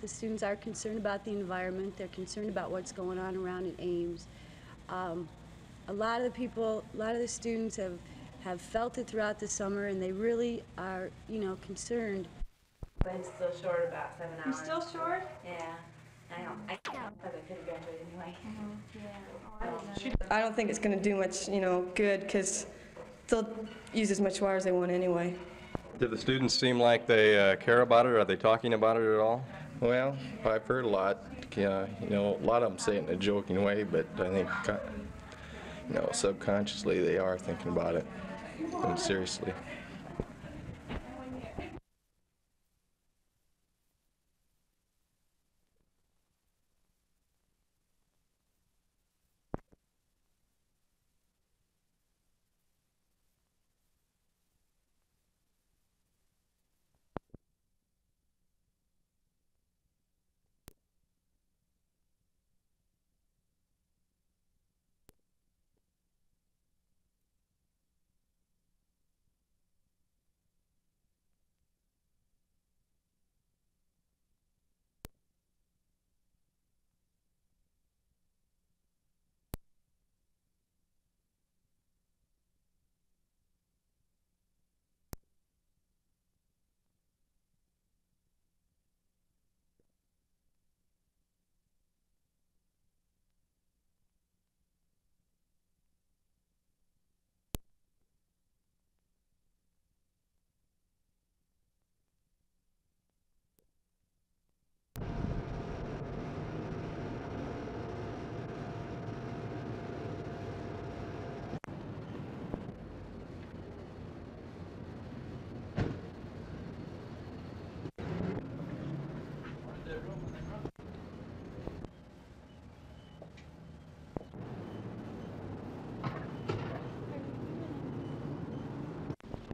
The students are concerned about the environment, they're concerned about what's going on around in Ames. Um, a lot of the people, a lot of the students have, have felt it throughout the summer, and they really are, you know, concerned. But it's still short about seven You're hours. still short? Yeah. I don't, I can't, because I could have graduated anyway. I don't think it's going to do much, you know, good because they'll use as much water as they want anyway. Do the students seem like they uh, care about it? Or are they talking about it at all? Well, I've heard a lot. Uh, you know, a lot of them say it in a joking way, but I think, you know, subconsciously they are thinking about it and seriously.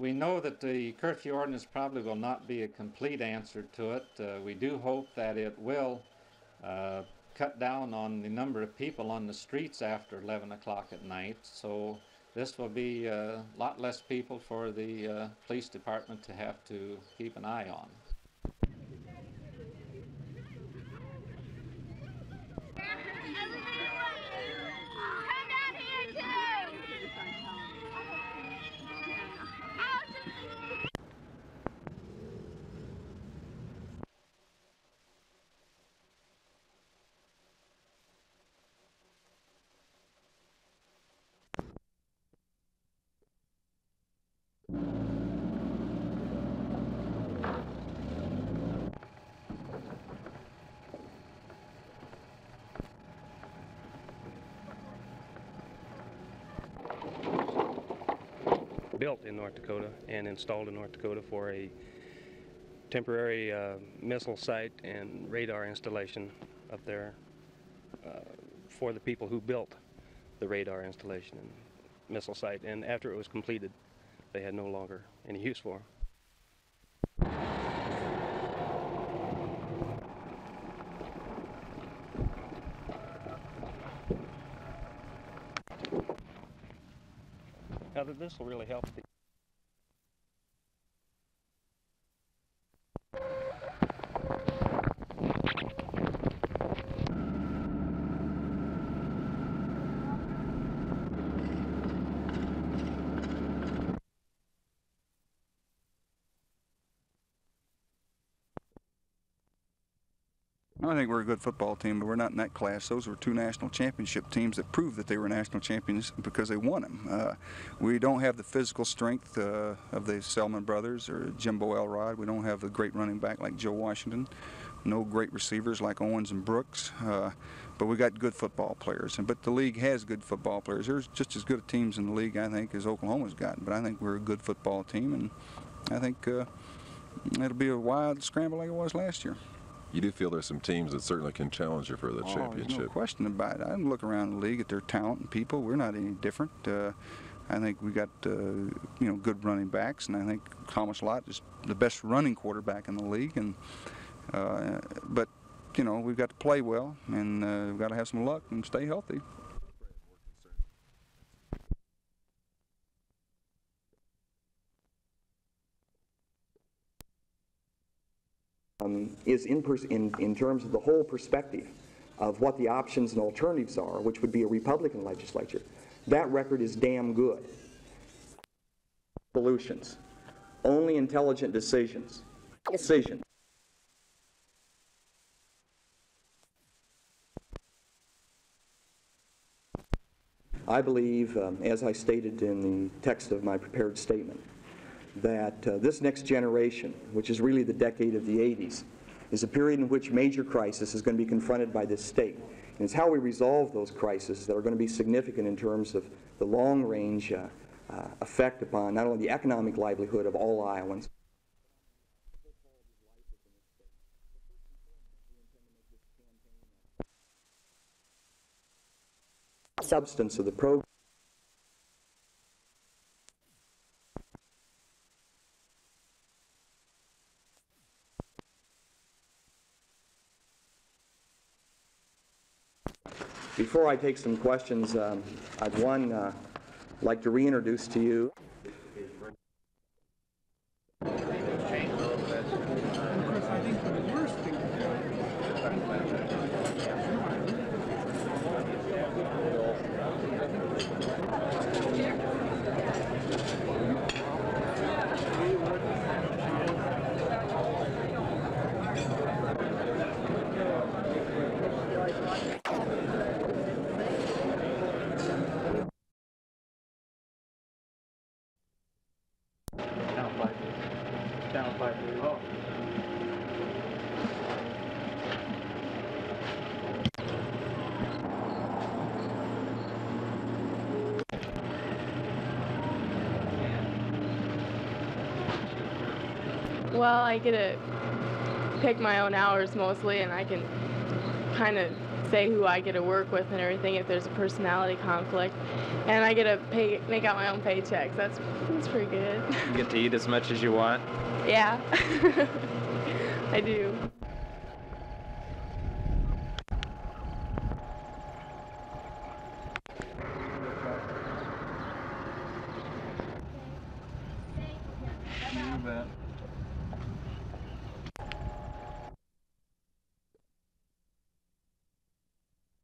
We know that the curfew ordinance probably will not be a complete answer to it. Uh, we do hope that it will uh, cut down on the number of people on the streets after 11 o'clock at night. So this will be a lot less people for the uh, police department to have to keep an eye on. Built in North Dakota and installed in North Dakota for a temporary uh, missile site and radar installation up there uh, for the people who built the radar installation and missile site. And after it was completed, they had no longer any use for 'em. Th- this will really help the I think we're a good football team, but we're not in that class. Those were two national championship teams that proved that they were national champions because they won them. Uh, we don't have the physical strength uh, of the Selmon brothers or Jimbo Elrod. We don't have a great running back like Joe Washington. No great receivers like Owens and Brooks. Uh, but we got good football players. And but the league has good football players. There's just as good a teams in the league, I think, as Oklahoma's got. But I think we're a good football team, and I think uh, it'll be a wide scramble like it was last year. You do feel there's some teams that certainly can challenge you for the Oh, there's championship. no question about it. I look around the league at their talent and people. We're not any different. Uh, I think we got uh, you know good running backs, and I think Thomas Lott is the best running quarterback in the league. And uh, but you know we've got to play well, and uh, we've got to have some luck and stay healthy. um, is in, in, in terms of the whole perspective of what the options and alternatives are, which would be a Republican legislature, that record is damn good. Solutions. Only intelligent decisions. Decision. I believe, um, as I stated in the text of my prepared statement, that uh, this next generation, which is really the decade of the 80s, is a period in which major crisis is going to be confronted by this state. And it's how we resolve those crises that are going to be significant in terms of the long-range uh, uh, effect upon not only the economic livelihood of all Iowans, substance of the program. Before I take some questions, um, I'd one uh, like to reintroduce to you. Well, I get to pick my own hours mostly, and I can kind of say who I get to work with and everything if there's a personality conflict. And I get to pay, make out my own paychecks. That's that's pretty good. You get to eat as much as you want. Yeah, I do.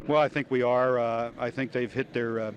Well, I think we are. Uh, I think they've hit their uh,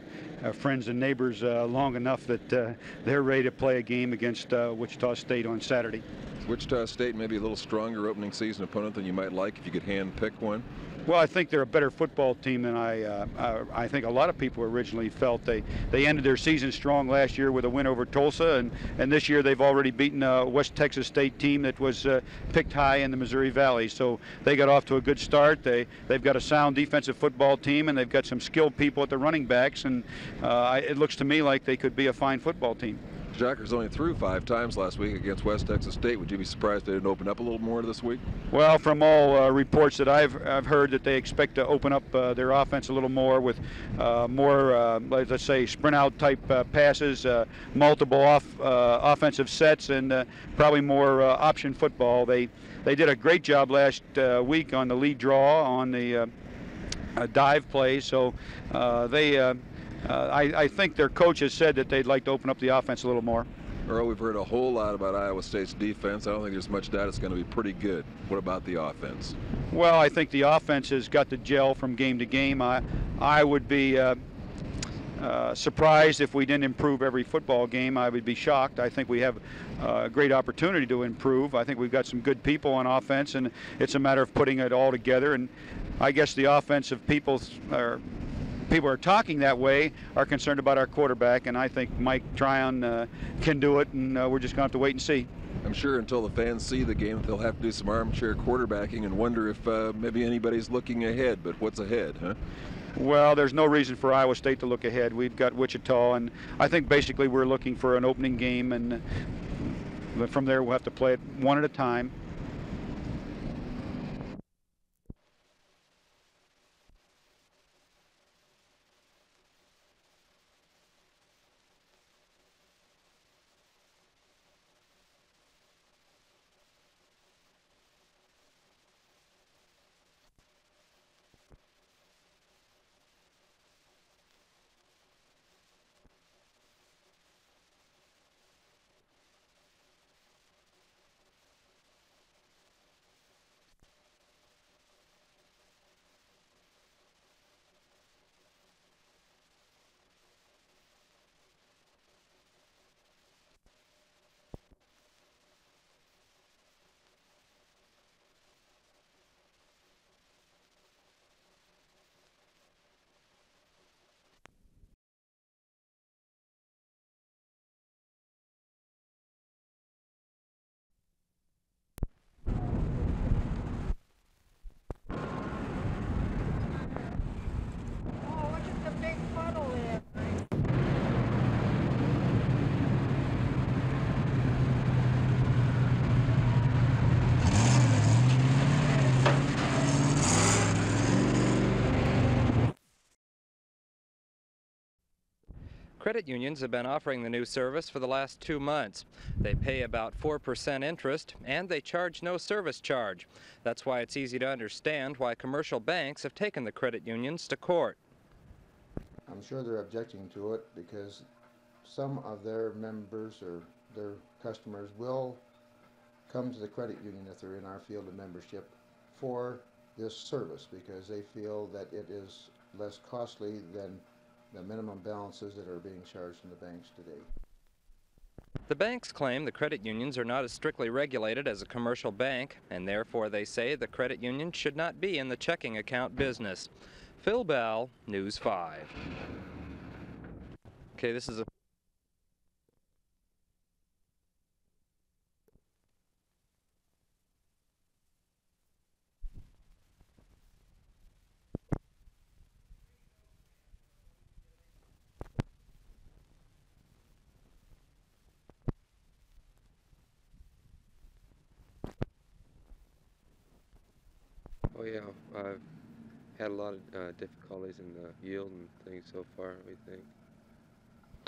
friends and neighbors uh, long enough that uh, they're ready to play a game against uh, Wichita State on Saturday. Wichita State may be a little stronger opening season opponent than you might like if you could hand pick one. Well, I think they're a better football team than I. Uh, I think a lot of people originally felt they they ended their season strong last year with a win over Tulsa, and and this year they've already beaten a West Texas State team that was uh, picked high in the Missouri Valley. So they got off to a good start. They they've got a sound defensive football team, and they've got some skilled people at the running backs, and uh, it looks to me like they could be a fine football team. Shockers only threw five times last week against West Texas State. Would you be surprised they didn't open up a little more this week? Well, from all uh, reports that I've, I've heard, that they expect to open up uh, their offense a little more with uh, more, uh, let's say, sprint out type uh, passes, uh, multiple off offensive sets, and probably more option football. They they did a great job last week on the lead draw on the dive play, so they. Uh, I, I, think their coach has said that they'd like to open up the offense a little more. Earl, we've heard a whole lot about Iowa State's defense. I don't think there's much doubt it's going to be pretty good. What about the offense? Well, I think the offense has got to gel from game to game. I, I would be uh, uh, surprised if we didn't improve every football game. I would be shocked. I think we have uh, a great opportunity to improve. I think we've got some good people on offense, and it's a matter of putting it all together. And I guess the offensive people are people are talking that way are concerned about our quarterback, and I think Mike Tryon uh, can do it, and uh, we're just going to have to wait and see. I'm sure until the fans see the game, they'll have to do some armchair quarterbacking and wonder if uh, maybe anybody's looking ahead. But what's ahead, huh? Well, there's no reason for Iowa State to look ahead. We've got Wichita, and I think basically we're looking for an opening game, and from there we'll have to play it one at a time. Credit unions have been offering the new service for the last two months. They pay about 4% interest and they charge no service charge. That's why it's easy to understand why commercial banks have taken the credit unions to court. I'm sure they're objecting to it because some of their members or their customers will come to the credit union if they're in our field of membership for this service because they feel that it is less costly than the minimum balances that are being charged in the banks today. The banks claim the credit unions are not as strictly regulated as a commercial bank, and therefore they say the credit union should not be in the checking account business. Phil Bell, News 5. Okay, this is a Oh yeah, I've had a lot of uh, difficulties in the yield and things so far. We think.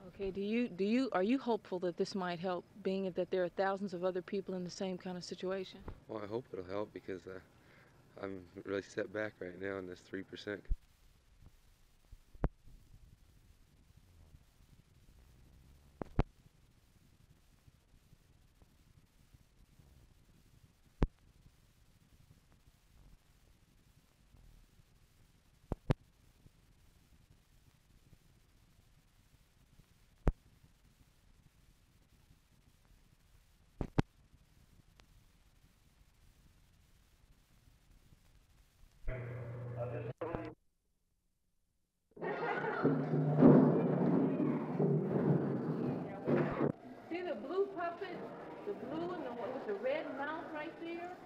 Okay, do you do you are you hopeful that this might help, being that there are thousands of other people in the same kind of situation? Well, I hope it'll help because uh, I'm really set back right now in this three percent. See the blue puppet, the blue and the one with the red mouth right there?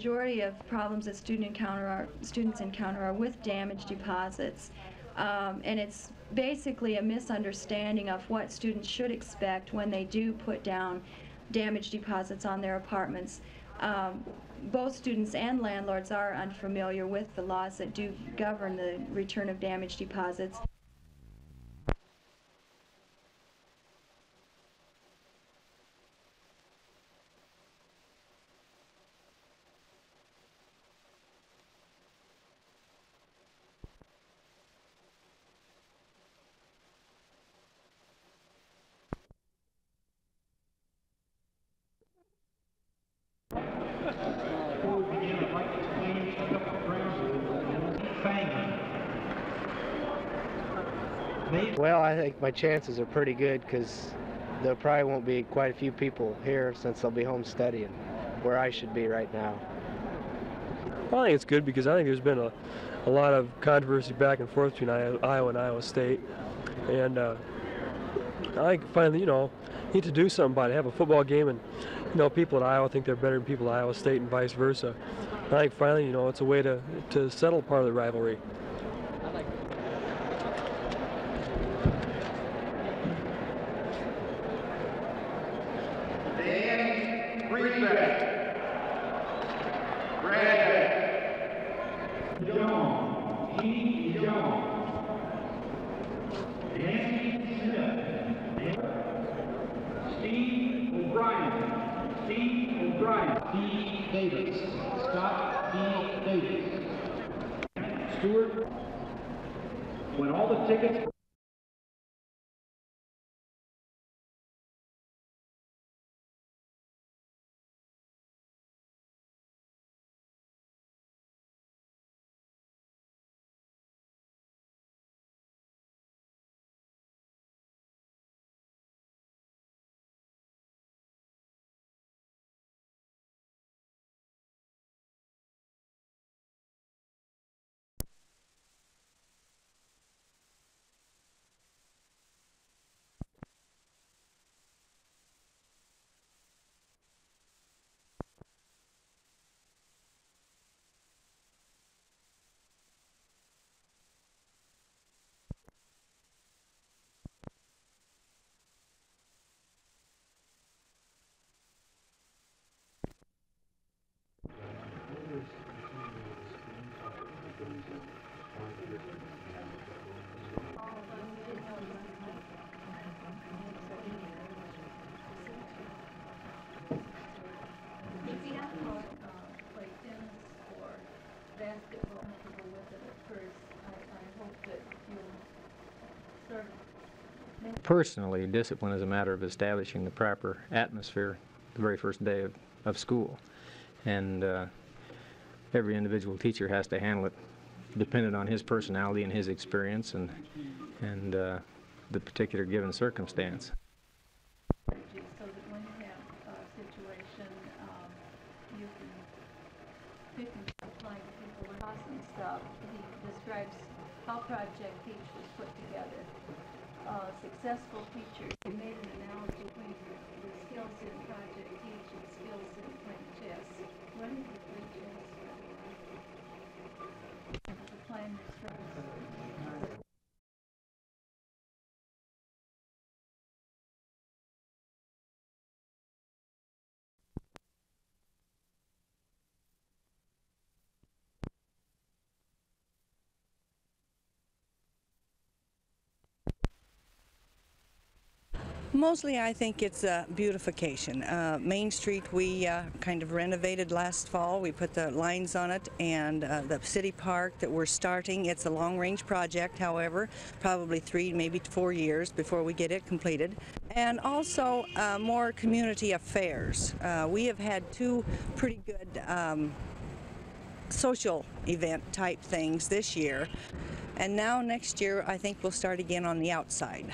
Majority of problems that student encounter are, students encounter are with damaged deposits. Um, and it's basically a misunderstanding of what students should expect when they do put down damaged deposits on their apartments. Um, both students and landlords are unfamiliar with the laws that do govern the return of damaged deposits. Well, I think my chances are pretty good because there probably won't be quite a few people here since they'll be home studying, where I should be right now. I think it's good because I think there's been a, a lot of controversy back and forth between Iowa and Iowa State. And uh, I finally, you know, need to do something about it. Have a football game and, you know, people at Iowa think they're better than people at Iowa State and vice versa. I think finally, you know, it's a way to, to settle part of the rivalry. Personally, discipline is a matter of establishing the proper atmosphere the very first day of, of school. And uh, every individual teacher has to handle it dependent on his personality and his experience and, and uh, the particular given circumstance. um, Peach was put together. Uh, successful teachers, he made an analogy between the skills in Project Teach and skills in playing chess. When did you play chess? The plan instructs. Mostly, I think it's a beautification. Uh, Main Street, we uh, kind of renovated last fall. We put the lines on it, and uh, the city park that we're starting, it's a long-range project, however, probably three, maybe four years before we get it completed. And also uh, more community affairs. Uh, we have had two pretty good um, social event type things this year. And now next year, I think we'll start again on the outside.